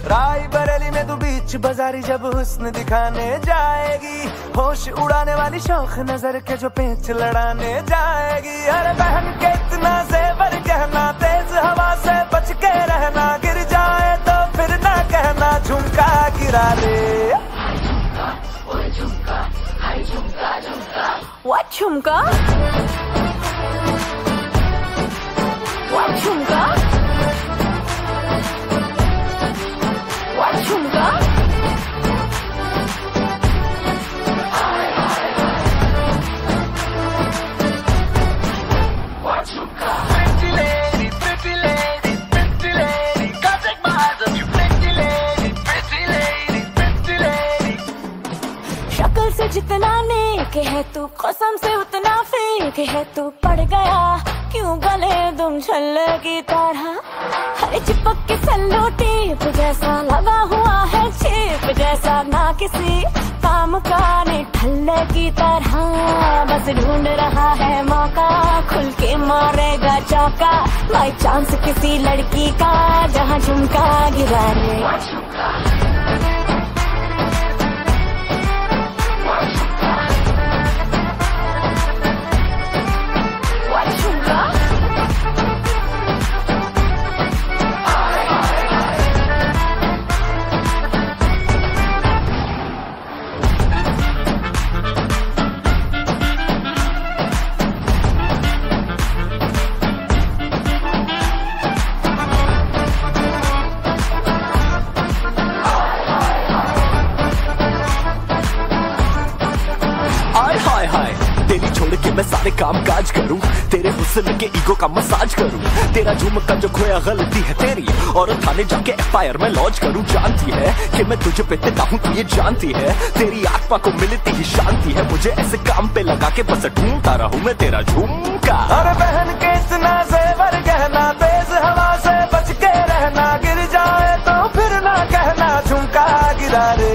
राय बरेली में तू बीच बाजारी जब हुस्न दिखाने जाएगी, होश उड़ाने वाली शौक नज़र के जो पेच लड़ाने जाएगी। अरे बहन के इतना जेवर कहना, तेज हवा से बच के रहना, गिर जाए तो फिर ना कहना, झुमका गिरा ले What, झुमका? What, झुमका? है तू कसम से उतना फेक है तू पड़ गया। क्यों गले तुम छल्ले की तरह? हर चिपक के सल्लो टेप जैसा लगा हुआ है चेप जैसा ना किसी काम का ने ठल्ले की तरह। बस ढूंढ रहा है मौका, खुल के मारेगा चौका। बाई चांस किसी लड़की का, जहाँ झुमका गिरा मैं सारे काम काज करूँ। तेरे हुस्न के ईगो का मसाज करूँ। तेरा झुमका जो खोया गलती है तेरी और थाने जाके एफ़ आई आर में लॉन्च करूँ। जानती है कि मैं तुझे पे तेता हूँ ये जानती है। तेरी आत्मा को मिलती ही शांति है। मुझे ऐसे काम पे लगा के बस ढूंढता रहूँ मैं तेरा झुमका अरे बहन के इतना जेवर कहना, तेज हवा से बच के रहना। गिर जाए तो फिर ना कहना, झुमका गिरा रे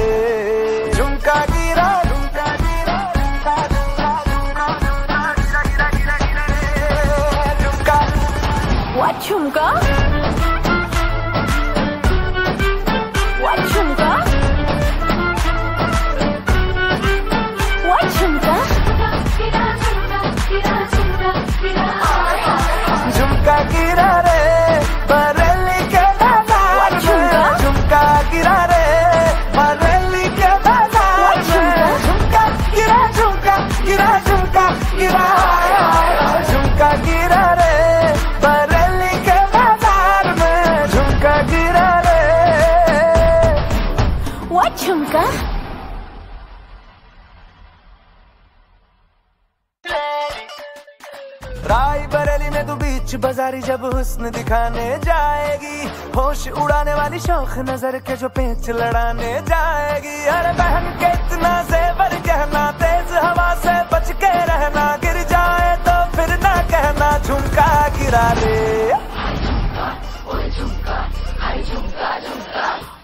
What झुमका बीच बाजारी जब हुस्न दिखाने जाएगी होश उड़ाने वाली शौक नज़र के जो पेच लड़ाने जाएगी। अरे बहन के इतना जेवर कहना तेज हवा से बच के रहना गिर जाए तो फिर ना कहना झुमका गिरा ले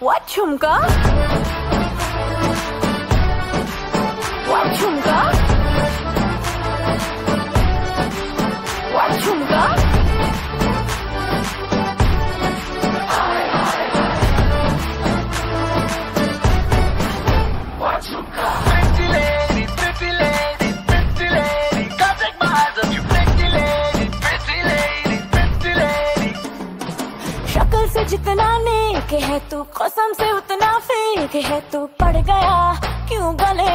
What झुमका What से जितना नेक है तू, कसम से उतना फेक है तू। पड़ गया, क्यों गले